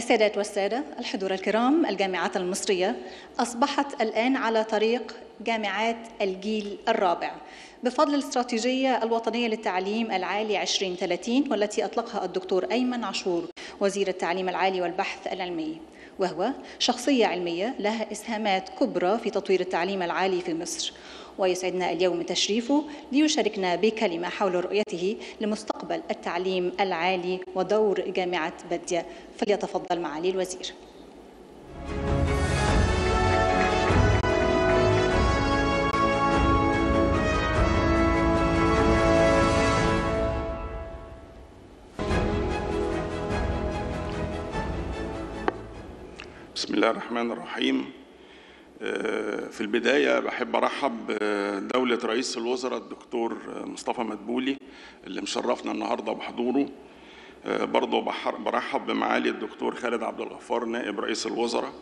السادات والسادة الحضور الكرام الجامعات المصرية أصبحت الآن على طريق جامعات الجيل الرابع. بفضل الاستراتيجية الوطنية للتعليم العالي 2030 والتي أطلقها الدكتور أيمن عاشور وزير التعليم العالي والبحث العلمي. وهو شخصية علمية لها إسهامات كبرى في تطوير التعليم العالي في مصر. ويسعدنا اليوم تشريفه ليشاركنا بكلمة حول رؤيته لمستقبل التعليم العالي ودور جامعة بدية فليتفضل معالي الوزير. بسم الله الرحمن الرحيم. في البداية بحب أرحب بدولة رئيس الوزراء الدكتور مصطفى مدبولي اللي مشرفنا النهاردة بحضوره برضه برحب بمعالي الدكتور خالد عبد الغفار نائب رئيس الوزراء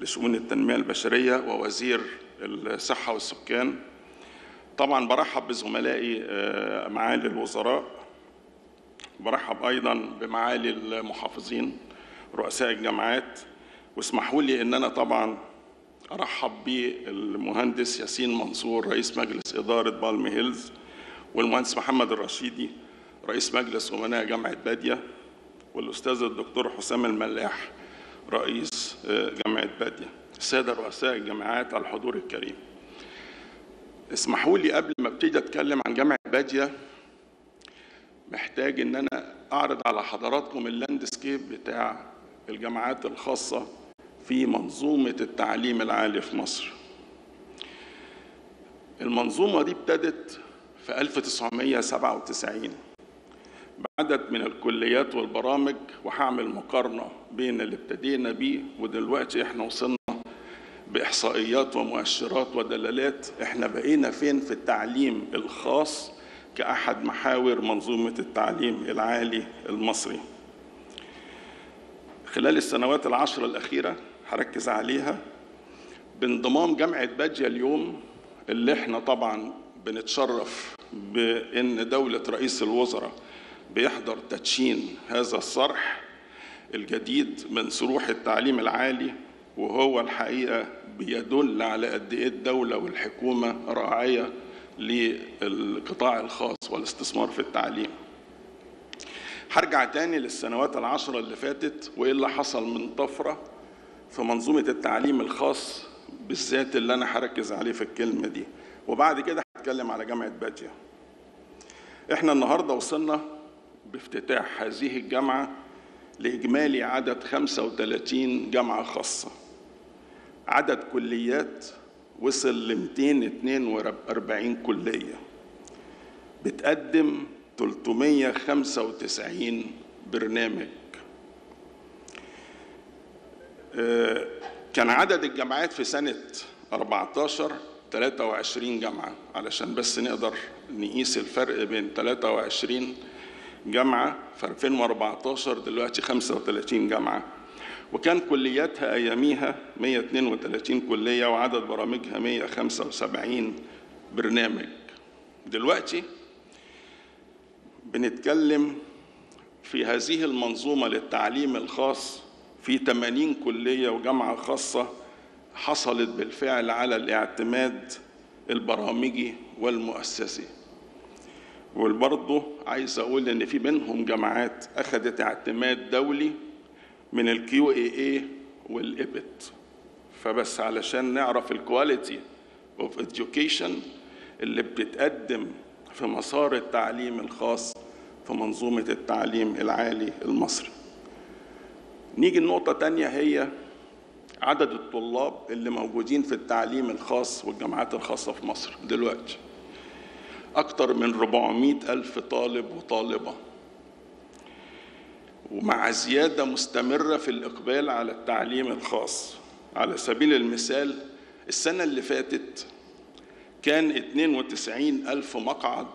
لشؤون التنمية البشرية ووزير الصحة والسكان. طبعا برحب بزملائي معالي الوزراء. برحب أيضا بمعالي المحافظين رؤساء الجامعات. واسمحوا لي إن أنا طبعا أرحب بالمهندس ياسين منصور رئيس مجلس إدارة بالم هيلز والمهندس محمد الرشيدي رئيس مجلس أمناء جامعة بادية والأستاذ الدكتور حسام الملاح رئيس جامعة بادية. السادة رؤساء الجامعات على الحضور الكريم. اسمحوا لي قبل ما أبتدي أتكلم عن جامعة بادية محتاج إن أنا أعرض على حضراتكم اللاندسكيب بتاع الجامعات الخاصة في منظومة التعليم العالي في مصر. المنظومة دي ابتدت في 1997 بعدد من الكليات والبرامج وهعمل مقارنة بين اللي ابتدينا بيه ودلوقتي إحنا وصلنا بإحصائيات ومؤشرات ودلالات إحنا بقينا فين في التعليم الخاص كأحد محاور منظومة التعليم العالي المصري. خلال السنوات العشر الأخيرة هركز عليها. بانضمام جامعة باجيا اليوم اللي إحنا طبعا بنتشرف بأن دولة رئيس الوزراء بيحضر تدشين هذا الصرح الجديد من صروح التعليم العالي وهو الحقيقة بيدل على قد إيه الدولة والحكومة راعية للقطاع الخاص والاستثمار في التعليم. هرجع تاني للسنوات العشرة اللي فاتت وإيه اللي حصل من طفرة. في منظومة التعليم الخاص بالذات اللي أنا هركز عليه في الكلمة دي. وبعد كده هتكلم على جامعة بادية إحنا النهاردة وصلنا بافتتاح هذه الجامعة لإجمالي عدد 35 جامعة خاصة. عدد كليات وصل ل 242 كلية. بتقدم 395 برنامج. كان عدد الجامعات في سنة 14 23 جامعة علشان بس نقدر نقيس الفرق بين 23 جامعة في 2014 دلوقتي 35 جامعة. وكان كلياتها أياميها 132 كلية وعدد برامجها 175 برنامج. دلوقتي بنتكلم في هذه المنظومة للتعليم الخاص في 80 كلية وجامعة خاصة حصلت بالفعل على الاعتماد البرامجي والمؤسسي. وبرضه عايز أقول إن في منهم جامعات أخذت اعتماد دولي من الكيو اي اي والإبت فبس علشان نعرف ال quality of education اللي بتتقدم في مسار التعليم الخاص في منظومة التعليم العالي المصري. نيجي النقطة تانية هي عدد الطلاب اللي موجودين في التعليم الخاص والجامعات الخاصة في مصر دلوقتي. أكتر من 400 ألف طالب وطالبة. ومع زيادة مستمرة في الإقبال على التعليم الخاص. على سبيل المثال السنة اللي فاتت كان 92 ألف مقعد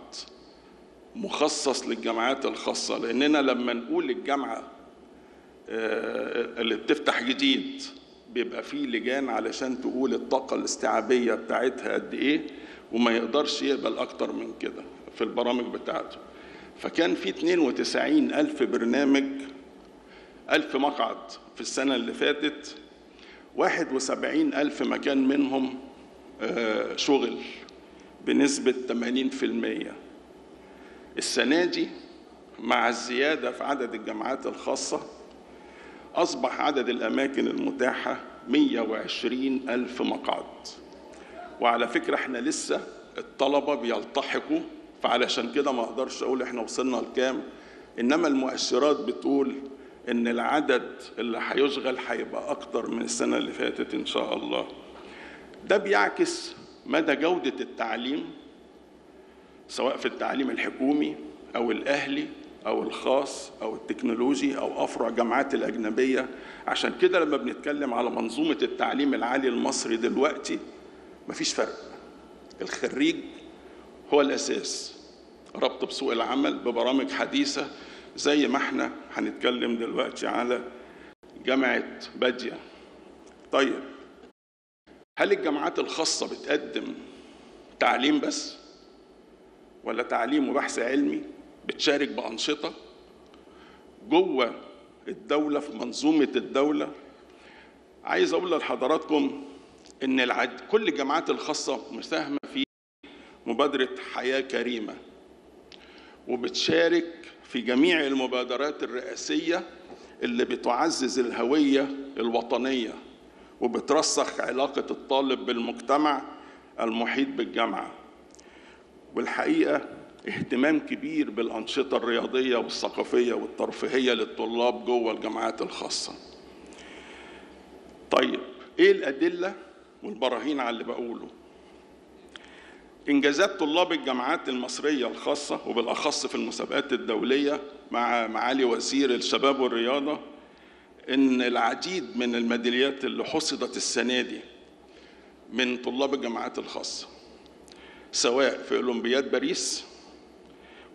مخصص للجامعات الخاصة. لأننا لما نقول الجامعة اللي بتفتح جديد بيبقى فيه لجان علشان تقول الطاقة الاستيعابية بتاعتها قد إيه وما يقدرش يقبل أكتر من كده في البرامج بتاعته. فكان في 92 ألف برنامج ألف مقعد في السنة اللي فاتت واحد وسبعين ألف مكان منهم شغل بنسبة 80% السنة دي مع الزيادة في عدد الجامعات الخاصة أصبح عدد الأماكن المتاحة 120 ألف مقعد. وعلى فكرة إحنا لسه الطلبة بيلتحقوا فعلشان كده ما أقدرش أقول إحنا وصلنا لكام. إنما المؤشرات بتقول إن العدد اللي هيشغل هيبقى أكتر من السنة اللي فاتت إن شاء الله. ده بيعكس مدى جودة التعليم سواء في التعليم الحكومي أو الأهلي أو الخاص أو التكنولوجي أو أفرع جامعات الأجنبية. عشان كده لما بنتكلم على منظومة التعليم العالي المصري دلوقتي مفيش فرق. الخريج هو الأساس. ربط بسوق العمل ببرامج حديثة زي ما إحنا هنتكلم دلوقتي على جامعة بادية. طيب هل الجامعات الخاصة بتقدم تعليم بس ولا تعليم وبحث علمي؟ بتشارك بأنشطة جوه الدولة في منظومة الدولة. عايز أقول لحضراتكم إن العد... كل الجامعات الخاصة مساهمة في مبادرة حياة كريمة وبتشارك في جميع المبادرات الرئاسية اللي بتعزز الهوية الوطنية وبترسخ علاقة الطالب بالمجتمع المحيط بالجامعة. والحقيقة اهتمام كبير بالأنشطة الرياضية والثقافية والترفيهية للطلاب جوه الجامعات الخاصة. طيب إيه الأدلة والبراهين على اللي بقوله؟ إنجازات طلاب الجامعات المصرية الخاصة وبالأخص في المسابقات الدولية مع معالي وزير الشباب والرياضة إن العديد من الميداليات اللي حصدت السنة دي من طلاب الجامعات الخاصة سواء في أولمبياد باريس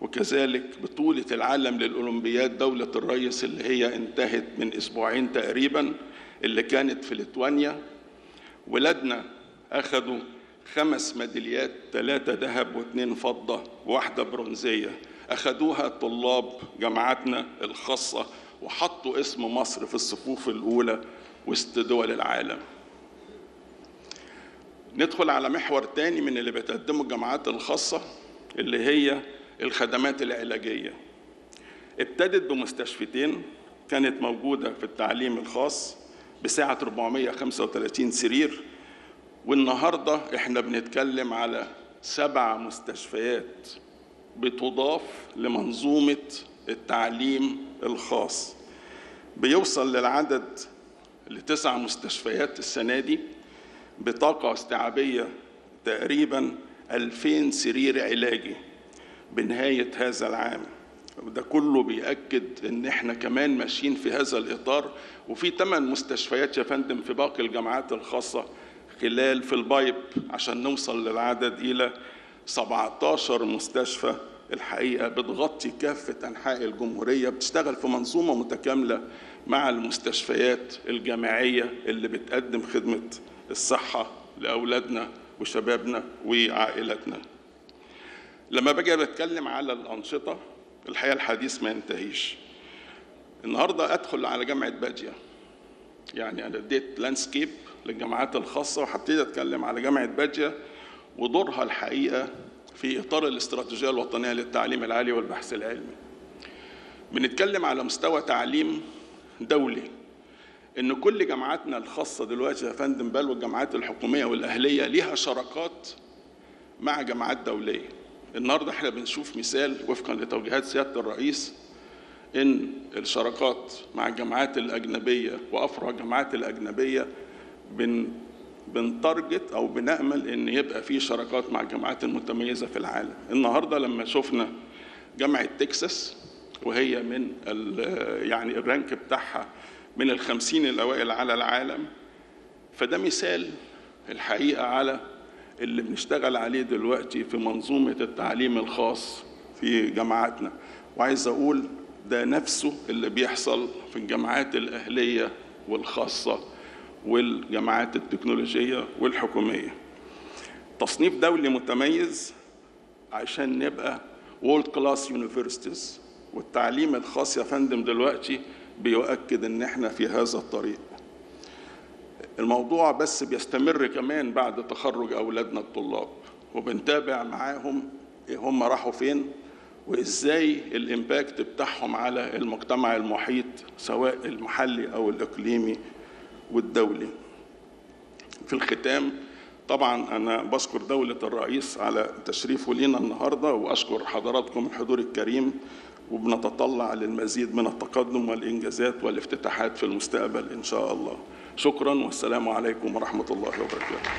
وكذلك بطولة العالم للأولمبياد دولة الريس اللي هي انتهت من أسبوعين تقريبا اللي كانت في ليتوانيا. ولادنا أخذوا خمس ميداليات ثلاثة ذهب واثنين فضة وواحدة برونزية. أخذوها طلاب جامعاتنا الخاصة وحطوا اسم مصر في الصفوف الأولى وسط دول العالم. ندخل على محور تاني من اللي بتقدمه الجامعات الخاصة اللي هي الخدمات العلاجية. ابتدت بمستشفيتين كانت موجودة في التعليم الخاص بسعة 435 سرير. والنهاردة إحنا بنتكلم على سبع مستشفيات بتضاف لمنظومة التعليم الخاص. بيوصل للعدد لتسع مستشفيات السنة دي بطاقة استيعابية تقريبا 2000 سرير علاجي. بنهاية هذا العام. وده كله بيأكد إن إحنا كمان ماشيين في هذا الإطار وفي ثمان مستشفيات يا فندم في باقي الجامعات الخاصة خلال في البايب عشان نوصل للعدد إلى 17 مستشفى. الحقيقة بتغطي كافة أنحاء الجمهورية بتشتغل في منظومة متكاملة مع المستشفيات الجامعية اللي بتقدم خدمة الصحة لأولادنا وشبابنا وعائلتنا لما باجي بتكلم على الأنشطة الحقيقة الحديث ما ينتهيش. النهاردة أدخل على جامعة بادية. يعني أنا اديت لاندسكيب للجامعات الخاصة وهبتدي أتكلم على جامعة بادية ودورها الحقيقة في إطار الاستراتيجية الوطنية للتعليم العالي والبحث العلمي. بنتكلم على مستوى تعليم دولي. إن كل جامعاتنا الخاصة دلوقتي يا فندم بل والجامعات الحكومية والأهلية ليها شراكات مع جامعات دولية. النهارده إحنا بنشوف مثال وفقا لتوجيهات سيادة الرئيس إن الشراكات مع الجامعات الأجنبية وأفرع الجامعات الأجنبية بن بنتارجت أو بنأمل إن يبقى في شراكات مع الجامعات المتميزة في العالم. النهارده لما شفنا جامعة تكساس وهي من يعني الرانك بتاعها من الخمسين الأوائل على العالم فده مثال الحقيقة على اللي بنشتغل عليه دلوقتي في منظومة التعليم الخاص في جامعاتنا. وعايز أقول ده نفسه اللي بيحصل في الجامعات الأهلية والخاصة والجامعات التكنولوجية والحكومية. تصنيف دولي متميز عشان نبقى world class universities والتعليم الخاص يا فندم دلوقتي بيؤكد إن إحنا في هذا الطريق. الموضوع بس بيستمر كمان بعد تخرج أولادنا الطلاب وبنتابع معاهم هم راحوا فين وإزاي الإمباكت بتاعهم على المجتمع المحيط سواء المحلي أو الإقليمي والدولي. في الختام طبعا أنا بشكر دولة الرئيس على تشريفه لينا النهارده وأشكر حضراتكم الحضور الكريم وبنتطلع للمزيد من التقدم والإنجازات والافتتاحات في المستقبل إن شاء الله. شكرا والسلام عليكم ورحمة الله وبركاته.